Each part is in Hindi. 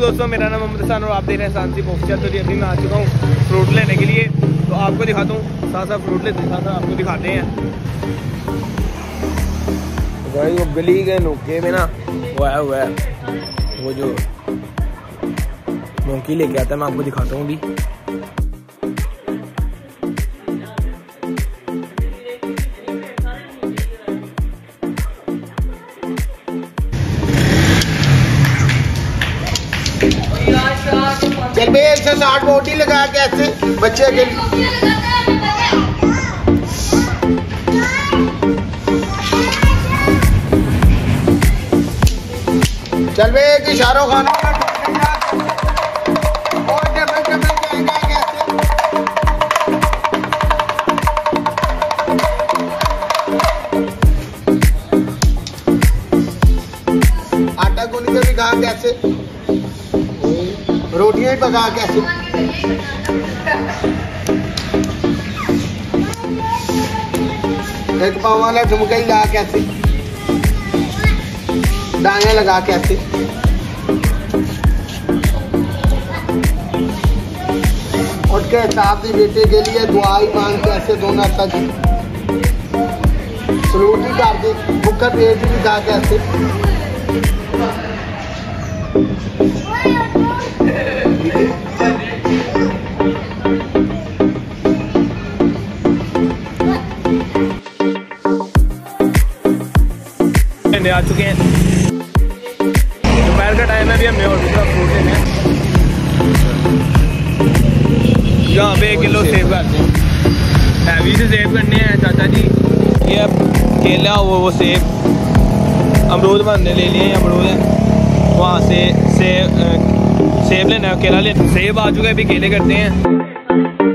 दोस्तों। मेरा नाम मोहम्मद हसन और आप देख रहे हैं शांति पोस्टर तो जी, अभी मैं आ चुका हूँ फ्रूट लेने के लिए। तो आपको दिखाता हूँ। साथ साथ फ्रूट लेते साथ साथ आपको दिखाते हैं। भाई, वो गली गए नोके में ना, वो है वो है। वो जो नोकी लेके आता है, मैं आपको दिखाता हूँ अभी। चल भाई एक सौ साठ बोटी लगा के ऐसे बच्चे के चल एक इशारों खाना। कैसे आटा गूंद के भी खा कैसे रोटियाँ पका कैसे एक पाव वाला ठुमका ही ला कैसे डांगे लगा कैसे उठ के साहब जी बेटे के लिए दुआ ही मांग कैसे दोनों तक। सलूट ही कर दे। भुक्खा पेट भी खा कैसे लेने आ चुके हैं। दोपहर का टाइम है, अभी हमने और दूसरा फ्रूट लेने यहाँ पे एक किलो सेब करते हैं हैवी से सेब करने हैं, चाचा जी। ये अब केला वो वो सेब। अमरूद बनने ले लिए हैं, अमरूद है। वहाँ से सेब सेब लेना केला लेना सेब आ चुका है, अभी केले करते हैं।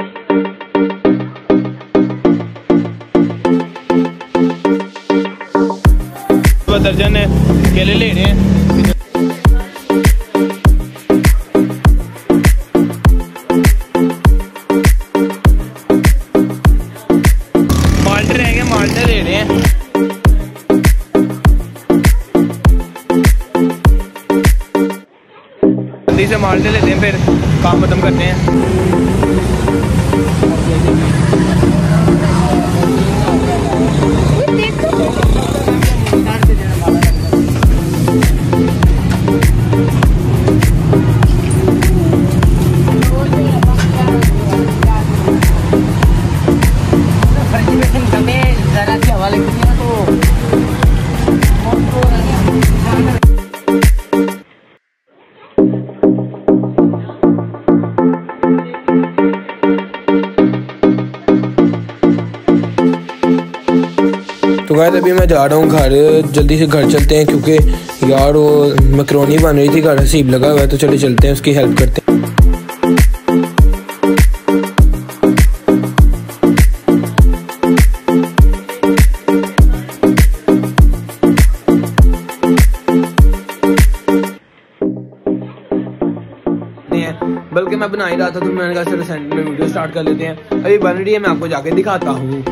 दर्जन है। केले ले रहे हैं। से माल्टे लेते हैं, फिर काम खत्म करते हैं। तो गाय अभी मैं जा रहा हूँ घर। जल्दी से घर चलते हैं क्योंकि यार वो मकरोनी बन रही थी, घर हसीब लगा हुआ है तो चले चलते हैं, उसकी हेल्प करते है। बल्कि मैं बना ही रहा था तो मैंने कहा चलो सेंटर में वीडियो स्टार्ट कर लेते हैं। अभी बन रही है, मैं आपको जाके दिखाता हूँ।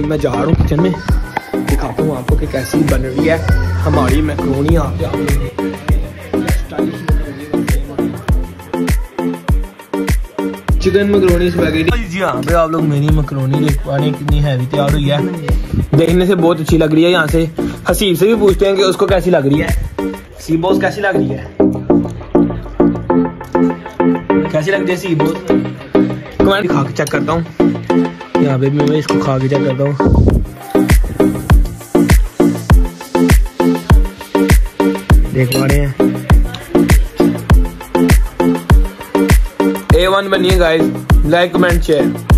मैं जा रहा हूँ किचन में। दिखाता हूँ आपको कि कैसी बन रही है हमारी मैक्रोनी आप लोग चिकन मकरोनी हाँ आप लोग मेरी मकरोनी देख पा रहे हैं कितनी हैवी तैयार हुई है देखने से बहुत अच्छी लग रही है यहाँ से हसीब से भी पूछते हैं कि उसको कैसी लग रही है सी बॉस कैसी लग रही है कैसी लगती है सी बॉस कमेंट खा के चेक करता हूँ यहाँ पे मैं इसको खा के चेक करता हूँ देख पा रहे हैं। ए वन बनिए गाइस लाइक कमेंट शेयर